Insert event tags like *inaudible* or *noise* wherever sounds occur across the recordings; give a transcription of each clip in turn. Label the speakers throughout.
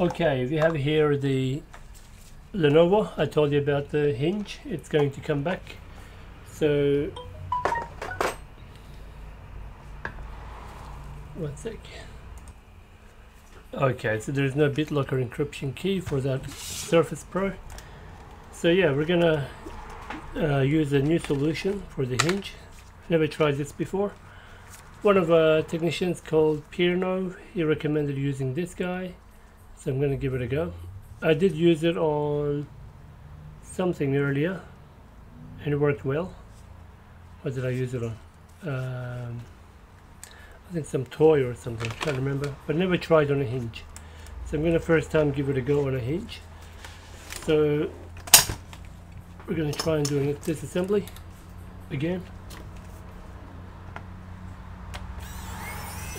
Speaker 1: Okay, we have here the Lenovo. I told you about the hinge. It's going to come back. So, one sec. Okay, so there's no BitLocker encryption key for that Surface Pro. So yeah, we're gonna uh, use a new solution for the hinge. Never tried this before. One of our technicians called Pierno, he recommended using this guy. So I'm gonna give it a go. I did use it on something earlier and it worked well. What did I use it on? Um, I think some toy or something, can't remember, but never tried on a hinge. So I'm going to first time give it a go on a hinge. So we're going to try and do this assembly again.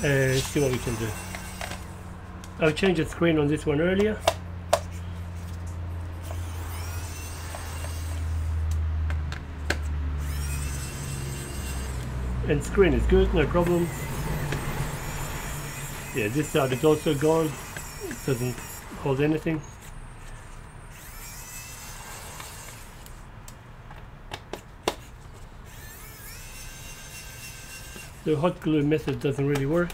Speaker 1: And see what we can do. I've changed the screen on this one earlier. And screen is good, no problems. Yeah, this side is also gone. It doesn't hold anything. The hot glue method doesn't really work.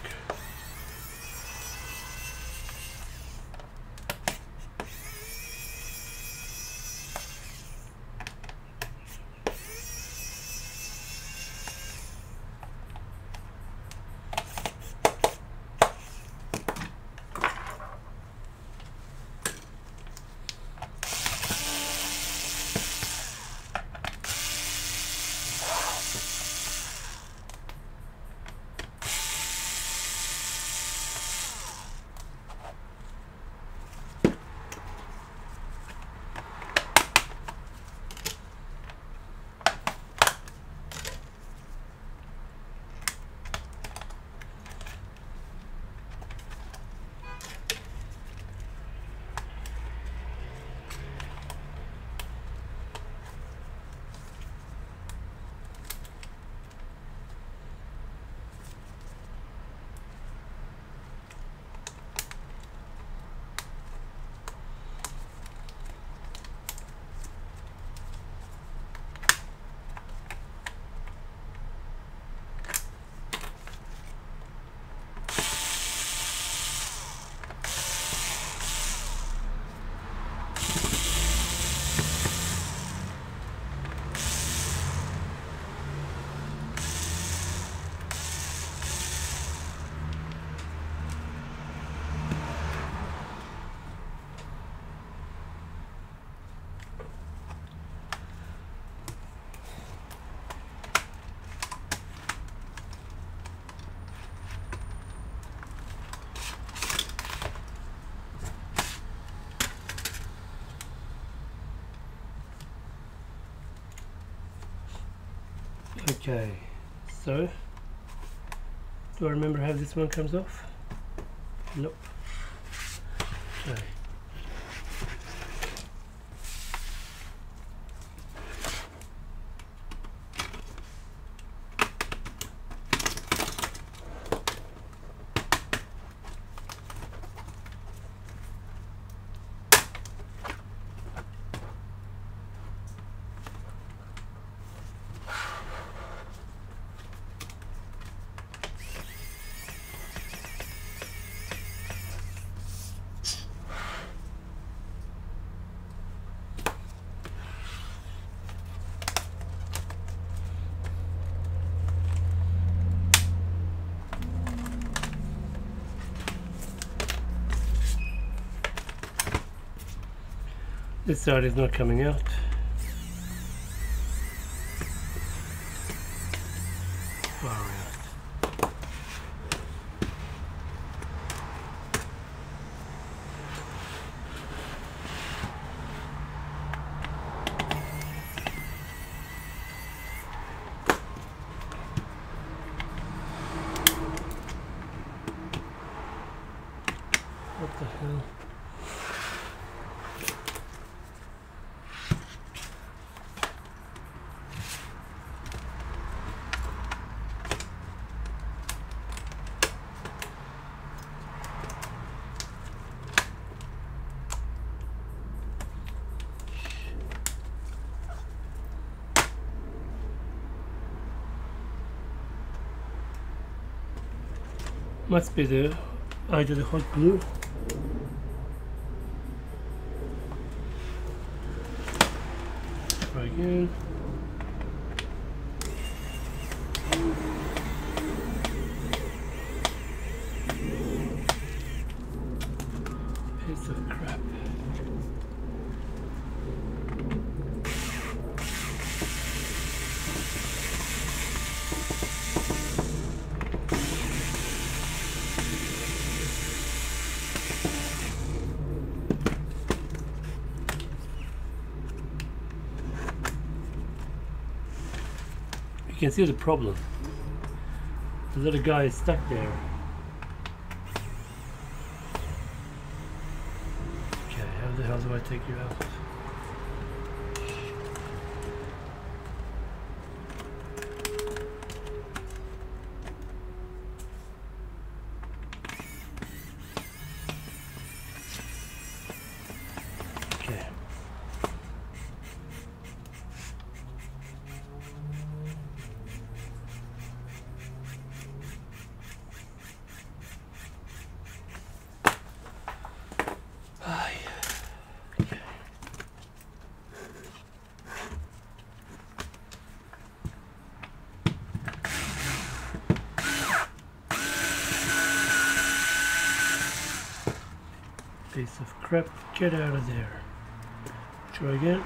Speaker 1: Okay, so do I remember how this one comes off? Nope. Okay. This side is not coming out. What the hell? Must be the either the hot glue. Try again. Piece of crap. You can see the problem. The little guy is stuck there. Okay, how the hell do I take you out? Okay. Ay. Okay. Piece of crap, get out of there. Try again.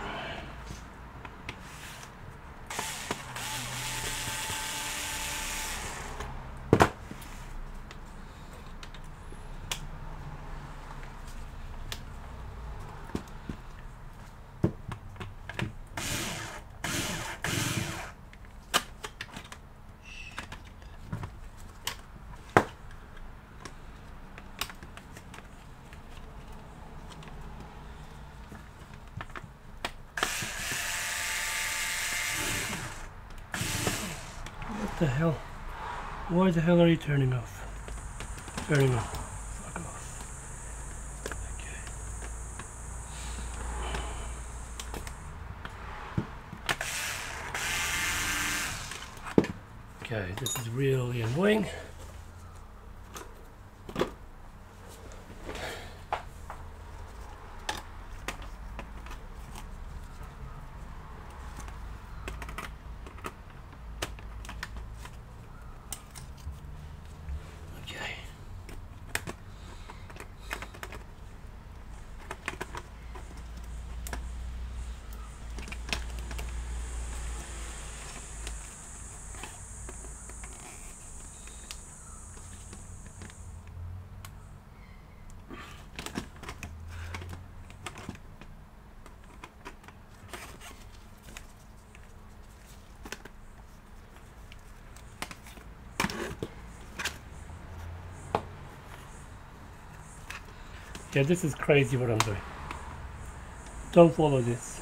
Speaker 1: What the hell? Why the hell are you turning off? Turning off. Fuck off. Okay. Okay, this is really annoying. This is crazy what I'm doing. Don't follow this.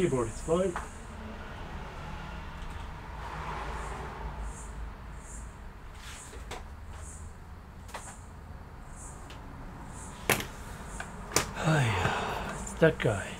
Speaker 1: Keyboard is fine. Hi, it's that guy.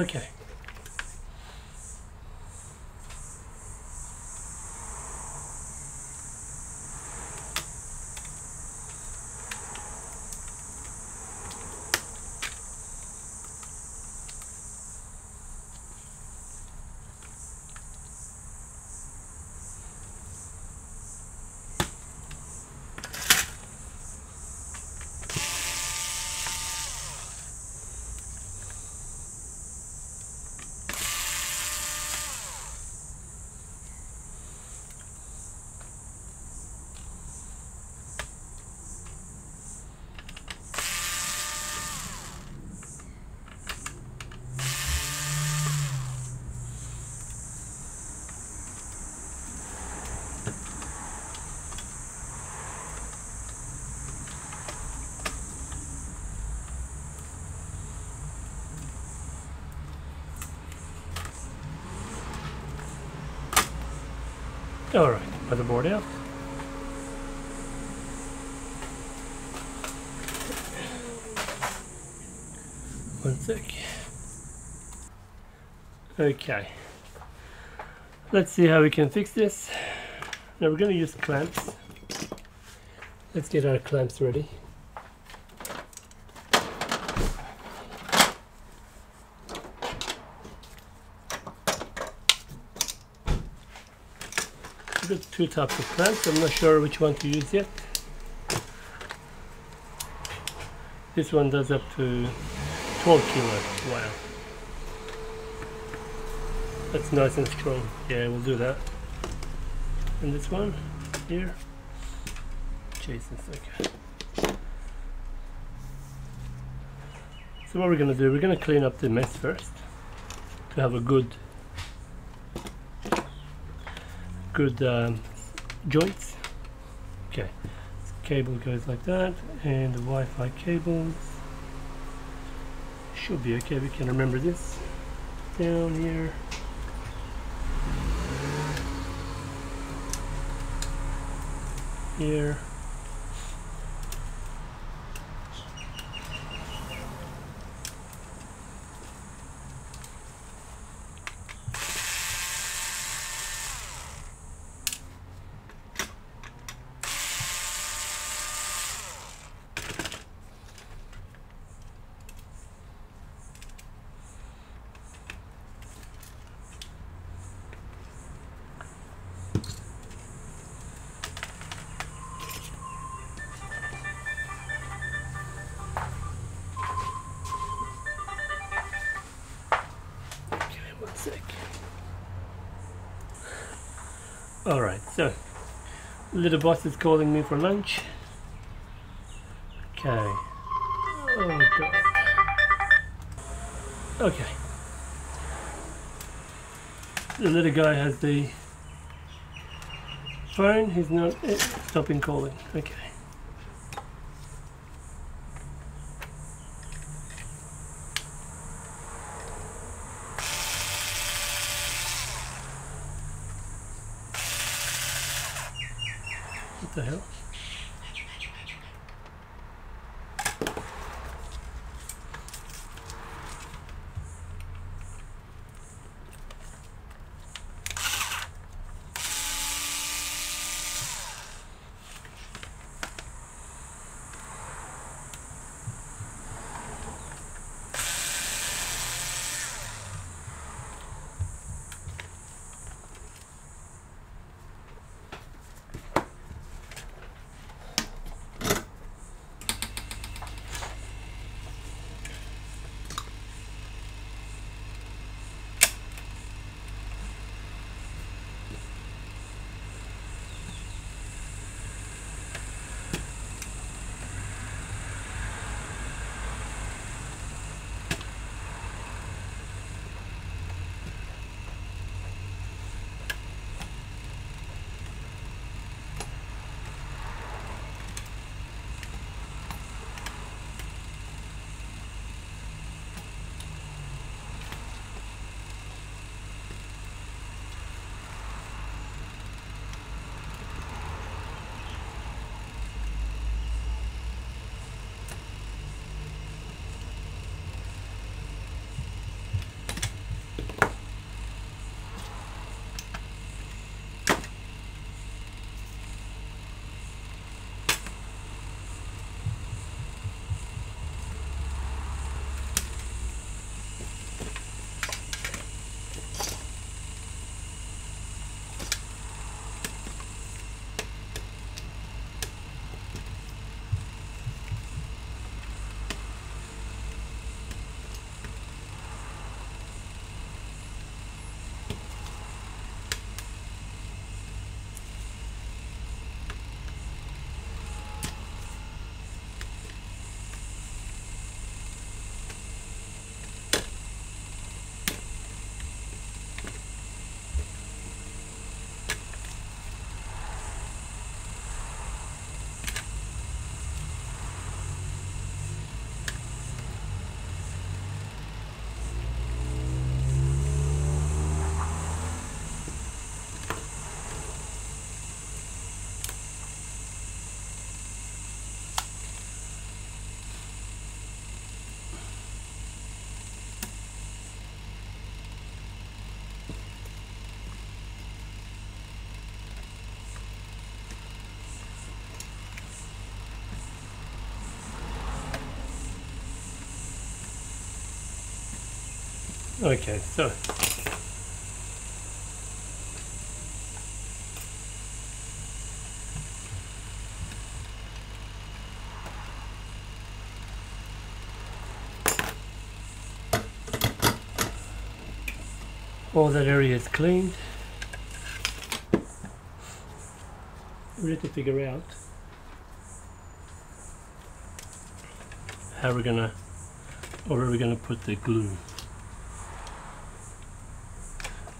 Speaker 1: Okay. Alright, motherboard out. One sec. Okay. Let's see how we can fix this. Now we're going to use clamps. Let's get our clamps ready. Two types of clamps. I'm not sure which one to use yet. This one does up to 12 kilo. Wow. That's nice and strong. Yeah, we'll do that. And this one here. Jesus, okay. So what we're gonna do, we're gonna clean up the mess first to have a good good um, joints. Okay, this cable goes like that, and the Wi-Fi cables should be okay. We can remember this down here. Here. Alright, so little boss is calling me for lunch. Okay. Oh god. Okay. The little guy has the phone, he's not eh, stopping calling. Okay. Okay, so all that area is cleaned. We need to figure out how we're gonna or where we're gonna put the glue.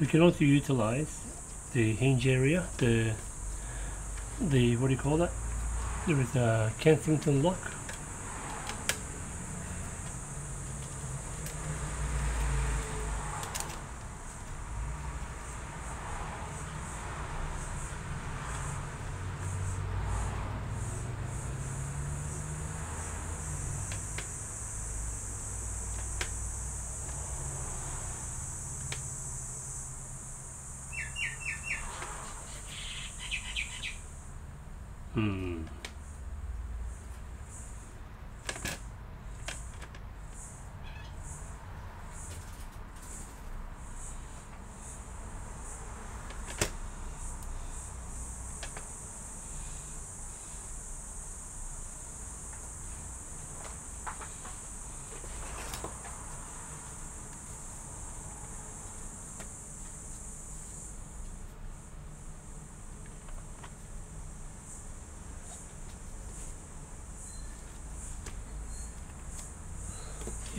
Speaker 1: We can also utilize the hinge area, the the what do you call that? There is a Kensington lock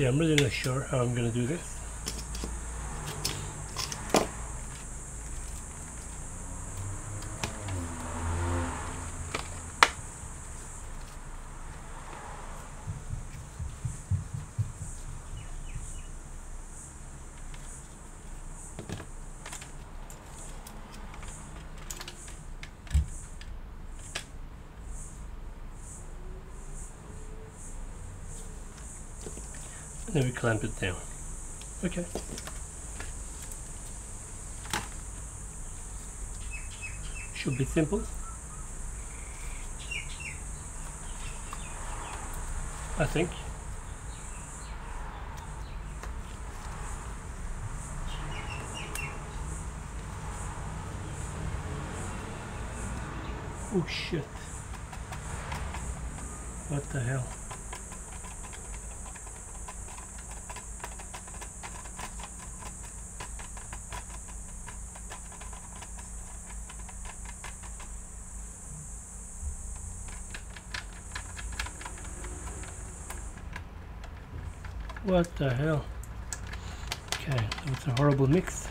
Speaker 1: Yeah, I'm really not sure how I'm going to do this. Clamp it down. Okay. Should be simple. I think. Oh shit. What the hell? What the hell? Okay, it's a horrible mix.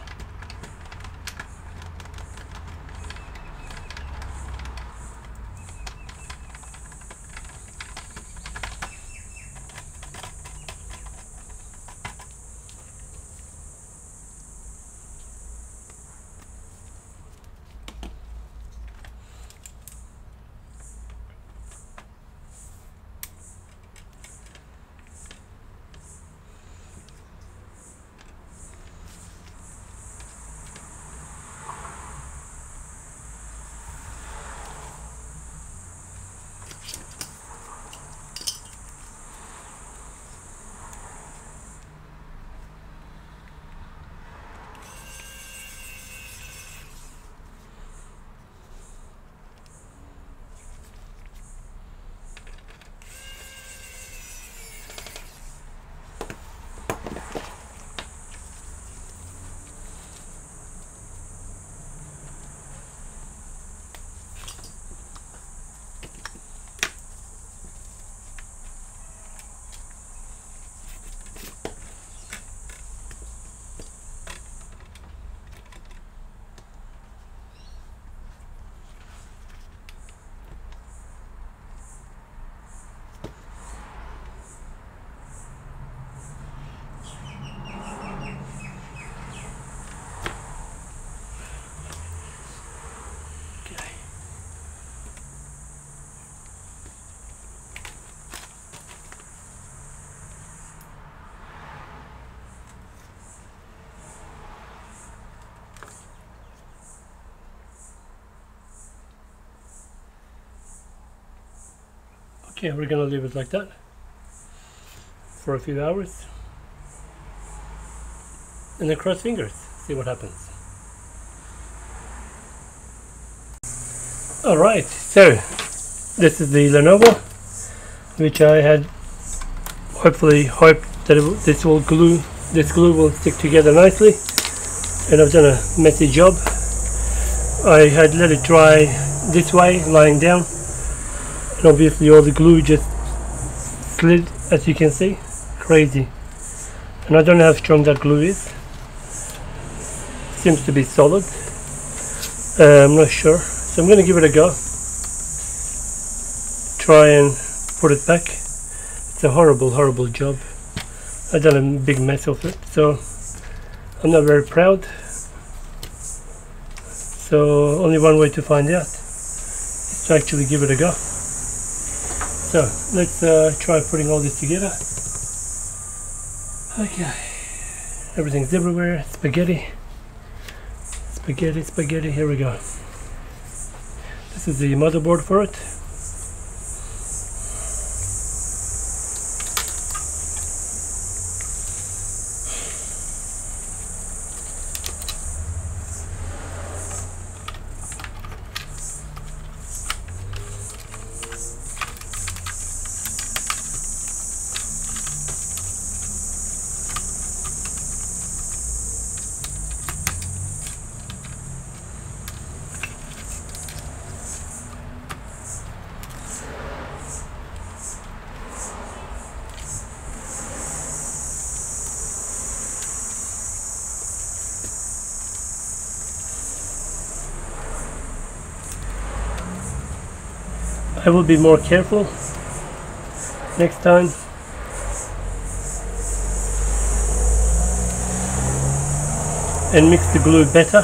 Speaker 1: Okay, we're gonna leave it like that for a few hours. and then cross fingers, see what happens. Alright, so this is the Lenovo which I had hopefully hoped that it, this will glue this glue will stick together nicely and I've done a messy job I had let it dry this way lying down and obviously all the glue just slid as you can see. Crazy. And I don't know how strong that glue is. Seems to be solid. Uh, I'm not sure. So I'm going to give it a go. Try and put it back. It's a horrible horrible job. I've done a big mess of it so I'm not very proud. So only one way to find out is to actually give it a go so let's uh, try putting all this together. Okay. Everything's everywhere. Spaghetti. Spaghetti spaghetti. Here we go. This is the motherboard for it I will be more careful next time. And mix the glue better.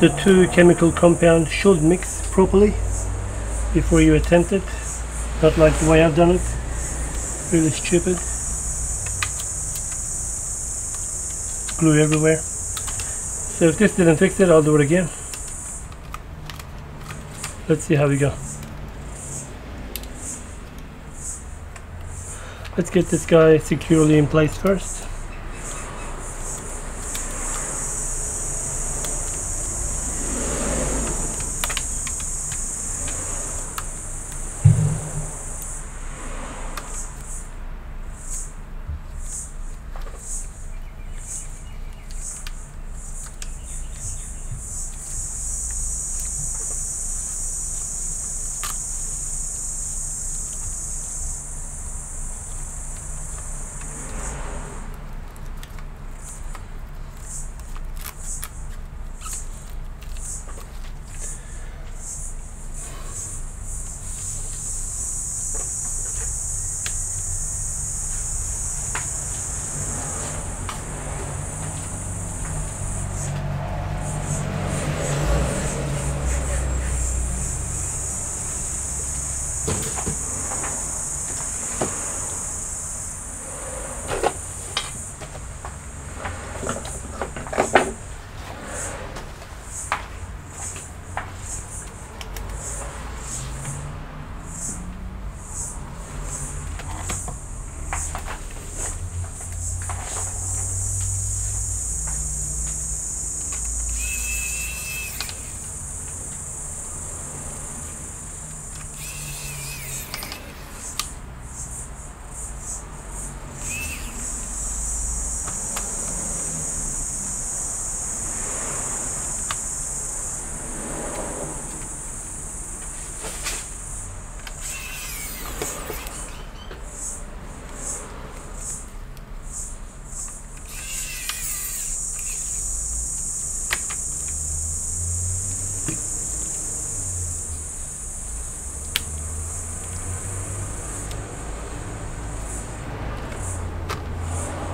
Speaker 1: The two chemical compounds should mix properly before you attempt it. Not like the way I've done it. Really stupid. Glue everywhere. So if this didn't fix it I'll do it again. Let's see how we go let's get this guy securely in place first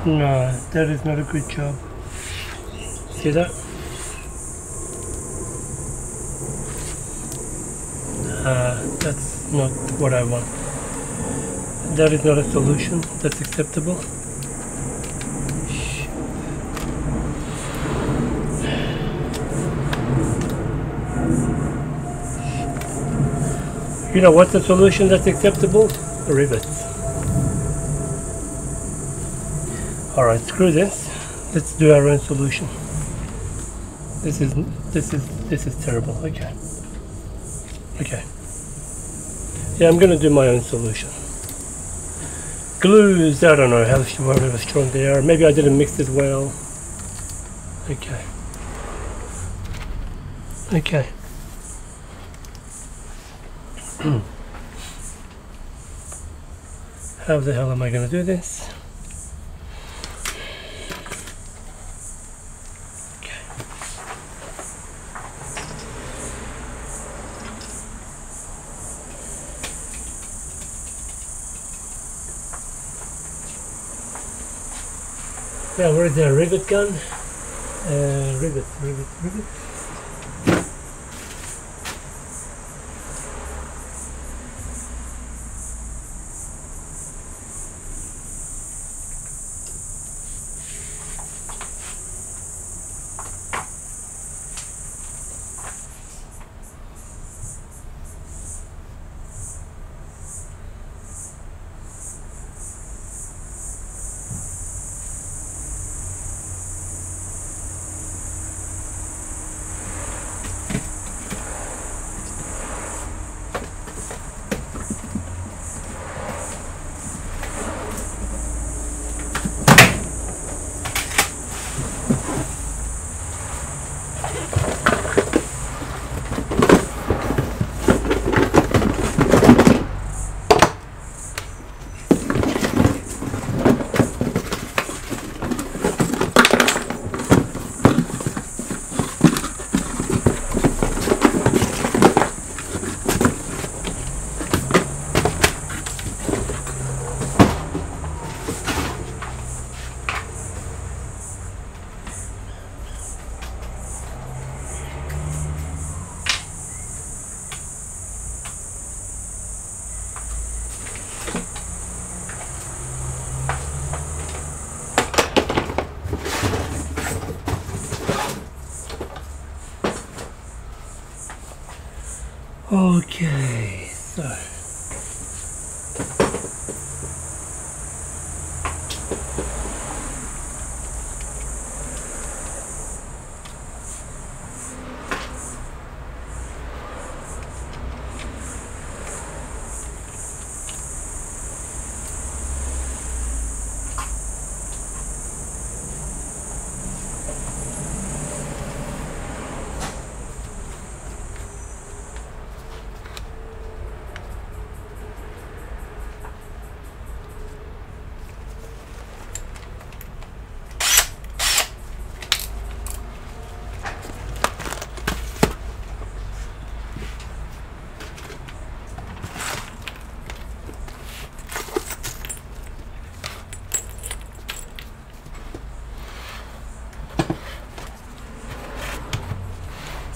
Speaker 1: No, that is not a good job. See that? Uh, that's not what I want. That is not a solution that's acceptable. You know what's the solution that's acceptable? Rivets. Alright, screw this. let's do our own solution. This is this is this is terrible. Okay. Okay. Yeah, I'm gonna do my own solution. Glues, I don't know how how strong they are. Maybe I didn't mix it well. Okay. Okay. *clears throat* how the hell am I gonna do this? Yeah, where's the rivet gun? Uh, rivet, rivet, rivet.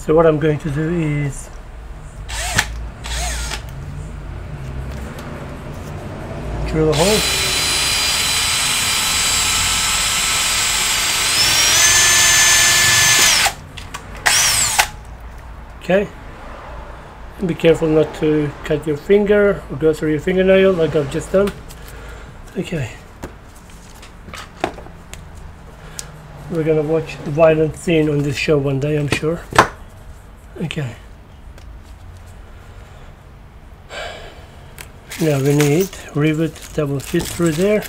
Speaker 1: So what I'm going to do is drill a hole. Okay. And be careful not to cut your finger or go through your fingernail like I've just done. Okay. We're gonna watch violent scene on this show one day, I'm sure. Okay. Now we need rivet that will fit through there.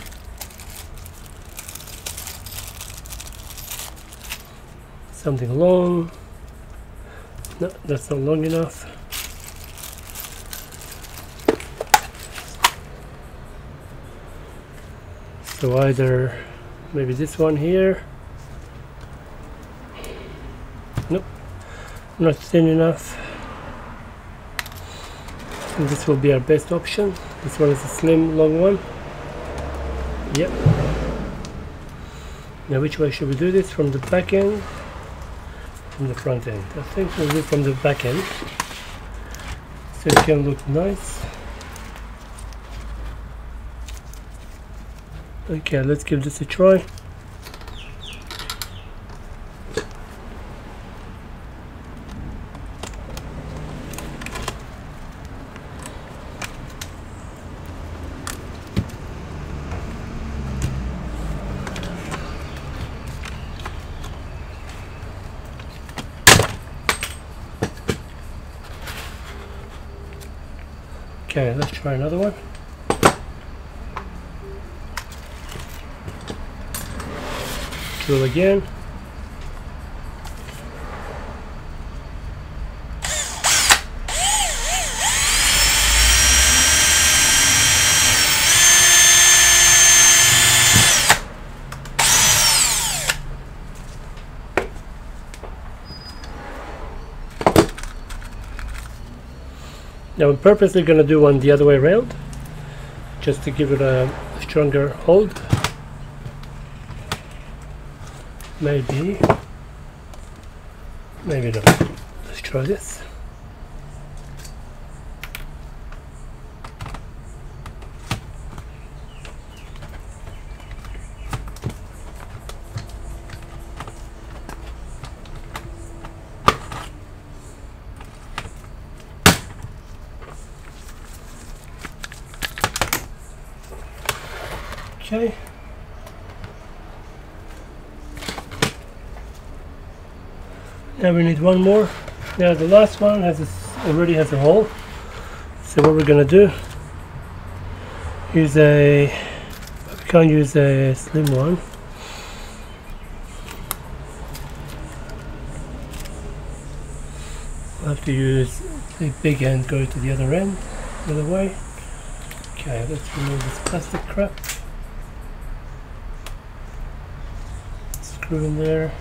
Speaker 1: Something long. No, that's not long enough. So either maybe this one here. Not thin enough. And this will be our best option. This one is a slim long one. Yep. Now which way should we do this? From the back end? From the front end. I think we'll do from the back end. So it can look nice. Okay let's give this a try Okay, let's try another one. Drill again. Now I'm purposely going to do one the other way around just to give it a stronger hold. Maybe, maybe not. Let's try this. Okay. Now we need one more. Now the last one has a, already has a hole. So what we're gonna do use a we can't use a slim one. We'll have to use the big end go to the other end, the other way. Okay, let's remove this plastic crap. Screw in there.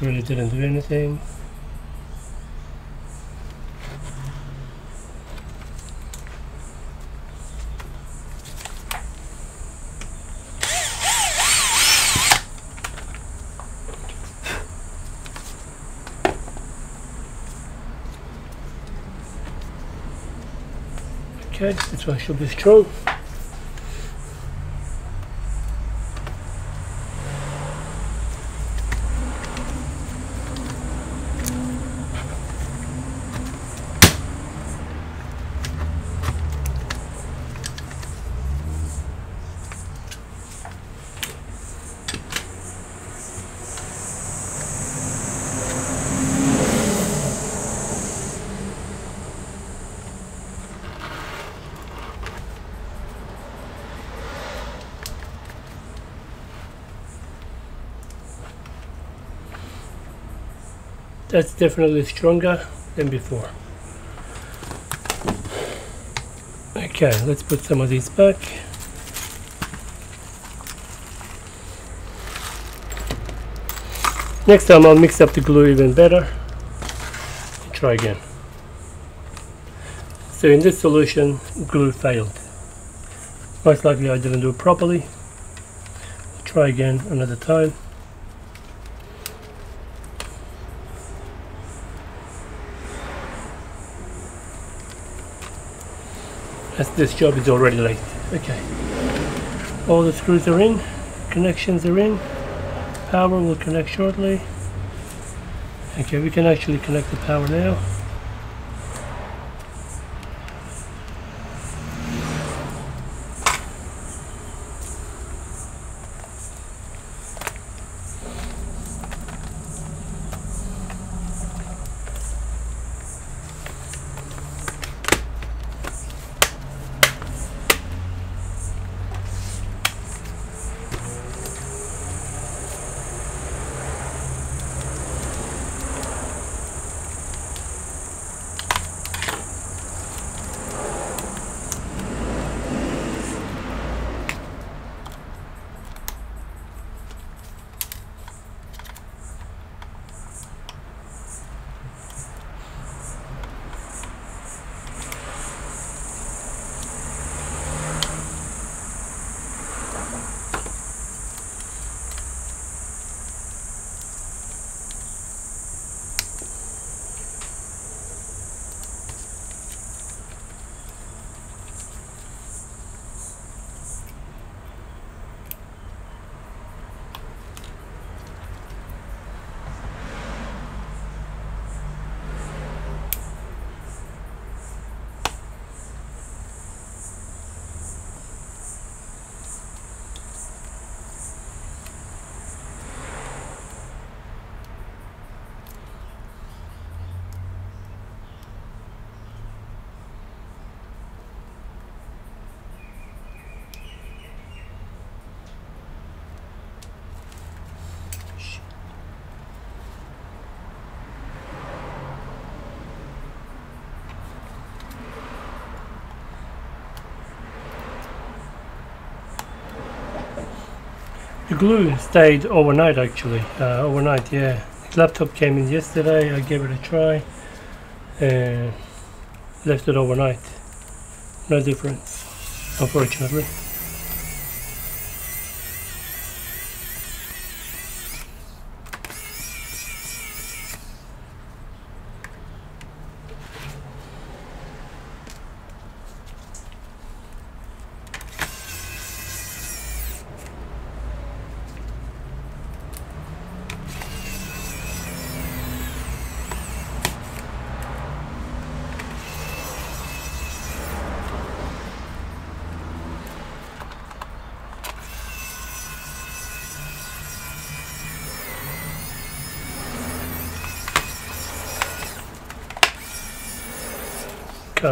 Speaker 1: Really didn't do anything. Okay, this one should be strong. That's definitely stronger than before. Okay, let's put some of these back. Next time I'll mix up the glue even better. Try again. So in this solution, glue failed. Most likely I didn't do it properly. Try again another time. As this job is already late. Okay. All the screws are in, connections are in, power will connect shortly. Okay, we can actually connect the power now. The glue stayed overnight actually. Uh, overnight, yeah. Laptop came in yesterday. I gave it a try and left it overnight. No difference, unfortunately.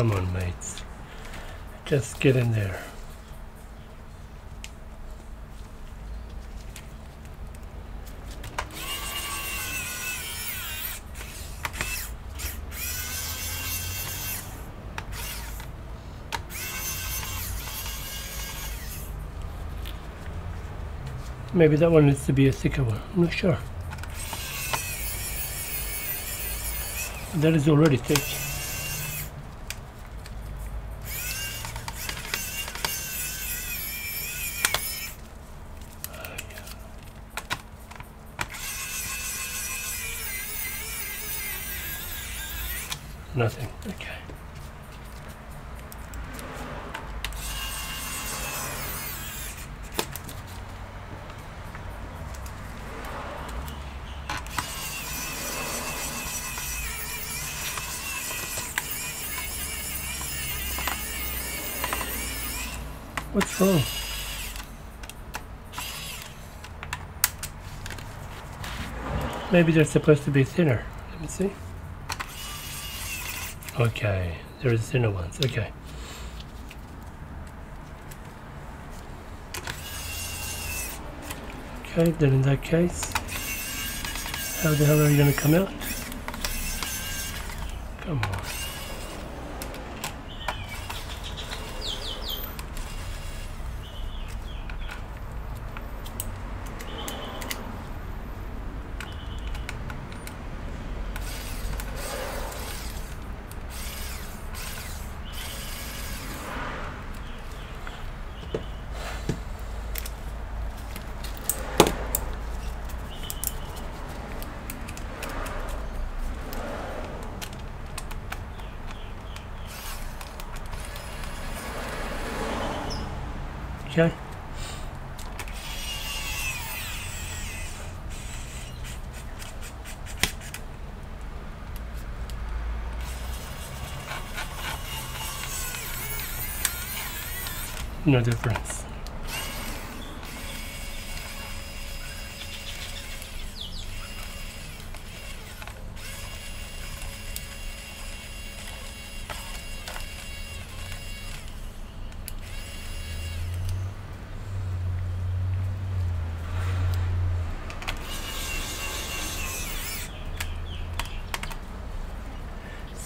Speaker 1: Come on, mates. Just get in there. Maybe that one needs to be a thicker one. I'm not sure. That is already thick. Maybe they're supposed to be thinner. Let me see. Okay, there is thinner ones. Okay. Okay, then in that case, how the hell are you going to come out? Come on. Okay. No difference.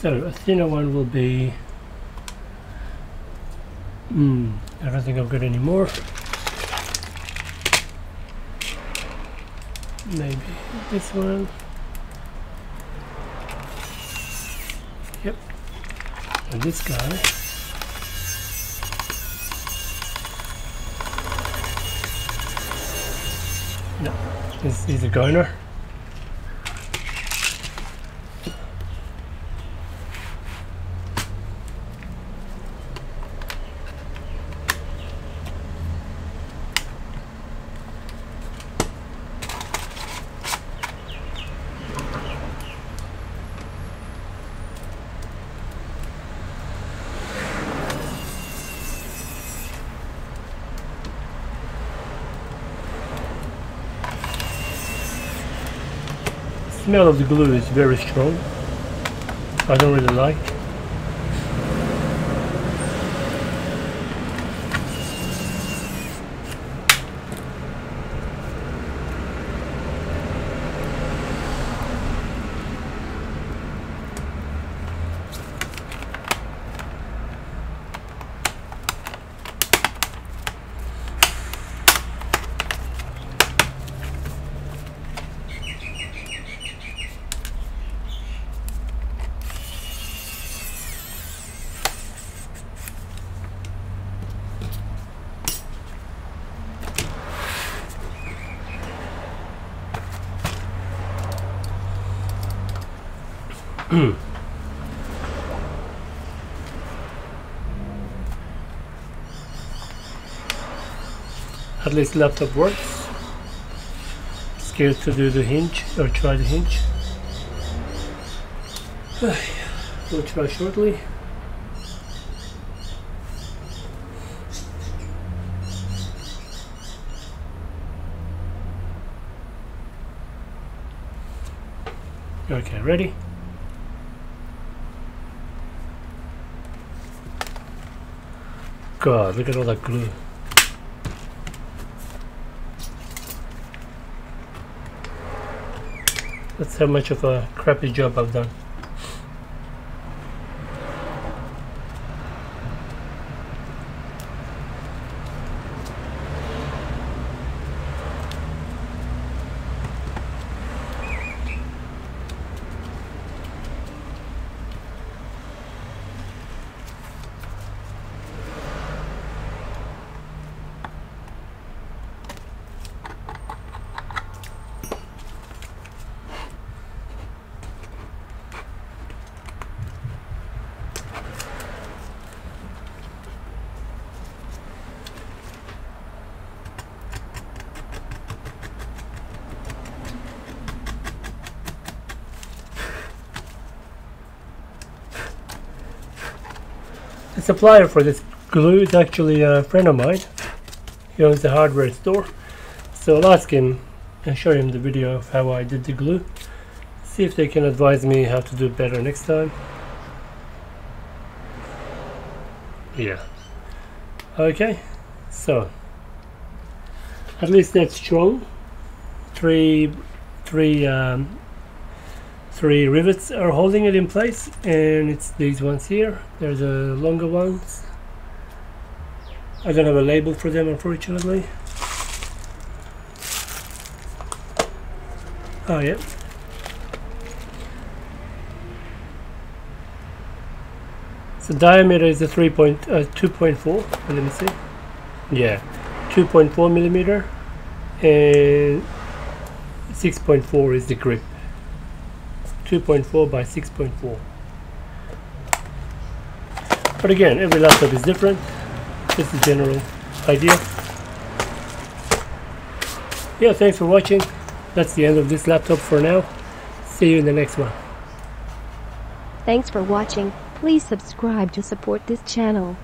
Speaker 1: So a thinner one will be. Hmm, I don't think I've got any more. Maybe this one. Yep. And this guy. No, this is a goner. Smell of the glue is very strong. I don't really like. At least laptop works. Scared to do the hinge or try the hinge. We'll try shortly. Okay, ready? God, look at all that glue. That's how much of a crappy job I've done. The supplier for this glue is actually a friend of mine. He owns a hardware store. So I'll ask him and show him the video of how I did the glue. See if they can advise me how to do it better next time. Yeah. Okay, so at least that's strong. Three, three, um, three rivets are holding it in place, and it's these ones here. There's a longer ones. I don't have a label for them, unfortunately. Oh yeah. So diameter is a 3 point, uh, 2.4. Let me see. Yeah, 2.4 millimeter, and 6.4 is the grip. 2.4 by 6.4. But again, every laptop is different. This is general idea. Yeah, thanks for watching. That's the end of this laptop for now. See you in the next one.
Speaker 2: Thanks for watching. Please subscribe to support this channel.